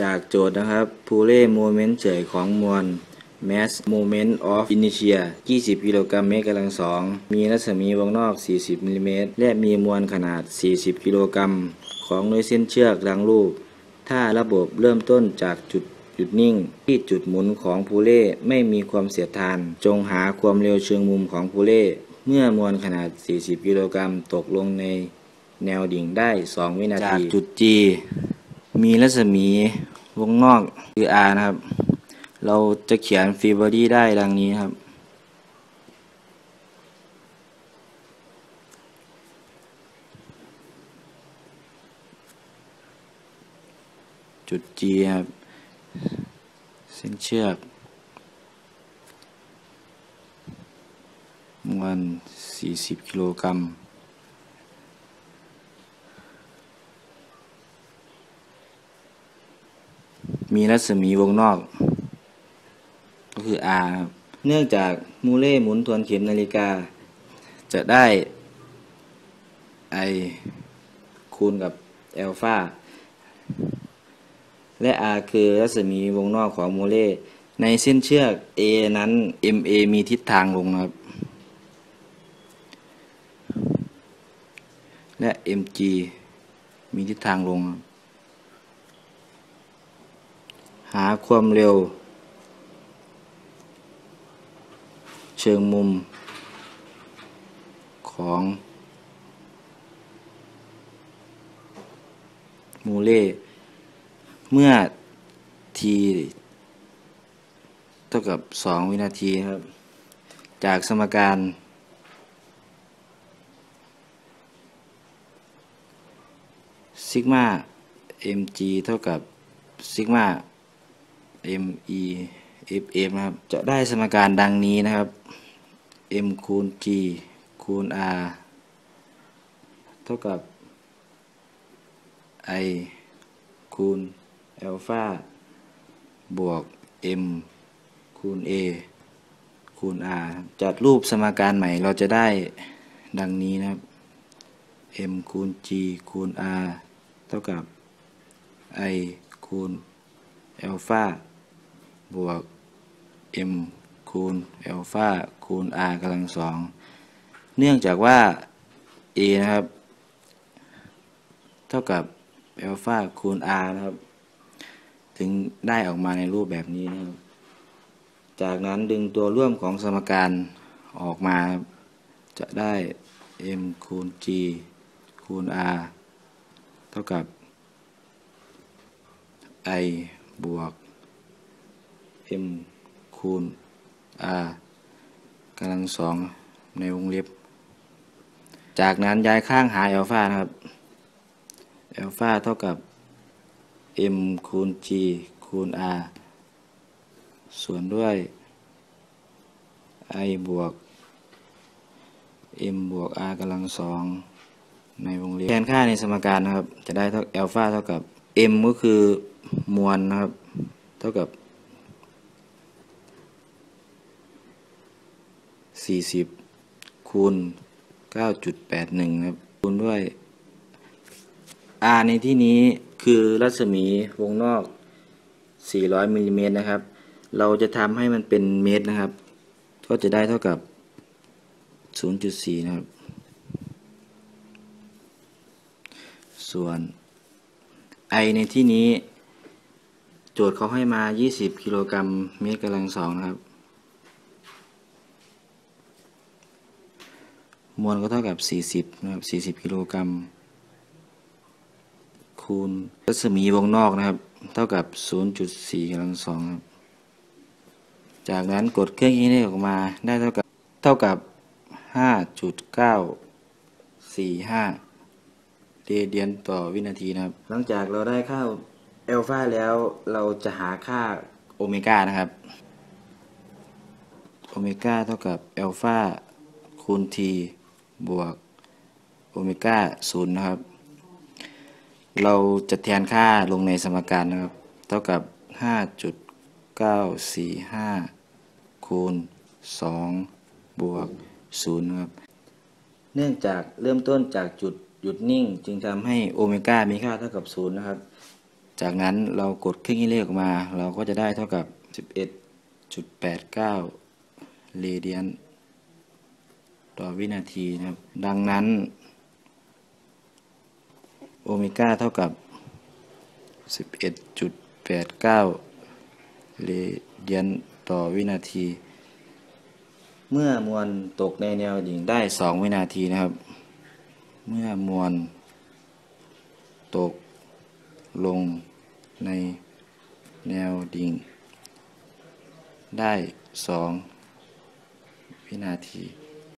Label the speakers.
Speaker 1: จากโจทย์นะครับพูเล่โมเมนต์เฉยของมวล mass moment of inertia 20 กิโลกรัมเมตรกำลังสอง มีรัศมีวงนอก 40มิลลิเมตร และมีมวลขนาด 40 กิโลกรัม ของด้วยเส้นเชือกดังรูป ถ้าระบบเริ่มต้นจากจุดหยุดนิ่ง ที่จุดหมุนของพูเล่ไม่มีความเสียดทาน จงหาความเร็วเชิงมุมของพูเล่เมื่อมวลขนาด 40 กิโลกรัมตกลงในแนวดิ่งได้ 2 วินาที จากจุด G มีรัศมี วงนอกคือ R นะครับ เราจะเขียนฟรีบอดี้ได้ดังนี้ครับ จุด G ครับ เส้นเชือกมวล40 กิโลกรัม มีรัศมีวงนอก ก็คือ R ครับเนื่องจากมูเล่หมุนทวนเข็มนาฬิกา จะได้ I คูณกับอัลฟาและ R คือรัศมีวงนอกของโมเลกุลในเส้นเชือก A นั้น MA มีทิศทางลงนะครับ และ MG มีทิศทางลงครับ หาความเร็ว เชิงมุมของมูเล่เมื่อ t เท่ากับ 2 วินาทีครับ จากสมการ ซิกมา mg เท่ากับซิกมา me fm นะครับ จะได้สมการดังนี้นะครับ m คูณ g คูณ r เท่ากับ i คูณอัลฟาบวก m คูณ a คูณ r จัดรูปสมการใหม่เราจะได้ดังนี้นะครับ m คูณ g คูณ r เท่ากับ i คูณอัลฟา บวก m คูณเอลฟาคูณ r กำลังสองเนื่องจากว่า a นะครับ เท่ากับเอลฟาคูณ r นะครับ ถึงได้ออกมาในรูปแบบนี้นะครับ จากนั้นดึงตัวร่วมของสมการออกมาจะได้ m คูณ g คูณ r เท่ากับ i บวก m คูณ r กำลังสองในวงเล็บ จากนั้นย้ายข้างหาอัลฟานะครับอัลฟาเท่ากับ m คูณ g คูณ r ส่วนด้วย i บวก m บวก r กำลังสองในวงเล็บแทนค่าในสมการนะครับ จะได้เท่าอัลฟาเท่ากับ m ก็คือมวลนะครับ เท่ากับ 40 คูณ 9.81นะครับ คูณด้วย r ในที่นี้คือรัศมีวงนอก 400มิลลิเมตรนะครับ เราจะทำให้มันเป็นเมตรนะครับ ก็จะได้เท่ากับ 0.4 นะครับ ส่วน i ในที่นี้ โจทย์เขาให้มา 20 กิโลกรัมเมตรกำลังสองนะครับ มวลก็เท่ากับ 40นะครับ40 กิโลกรัม คูณรัศมีวงนอกนะครับ เท่ากับ 0.4กำลังสองครับจากนั้นกดเครื่องคิดเลขออกมาได้เท่ากับเท่ากับ 5.945 เรเดียนต่อวินาทีนะครับ หลังจากเราได้ค่าเอลฟาแล้วเราจะหาค่าโอเมก้านะครับ โอเมก้าเท่ากับเอลฟาคูณ t บวกโอเมก้าศูนย์นะครับ เราจะแทนค่าลงในสมการนะครับ เท่ากับ 5.945 คูณ 2 บวก0นะครับ เนื่องจากเริ่มต้นจากจุดหยุดนิ่ง จึงทำให้โอเมก้ามีค่าเท่ากับ 0 นะครับ จากนั้นเรากดเครื่องคิดเลขออกมา เราก็จะได้เท่ากับ 11.89 เรเดียน ต่อวินาทีนะครับ ดังนั้น โอเมก้าเท่ากับ 11.89 เรเดียนต่อวินาที เมื่อมวลตกในแนวดิ่งได้ 2 วินาทีนะครับ เมื่อมวลตกลงในแนวดิ่ง ได้ 2 วินาที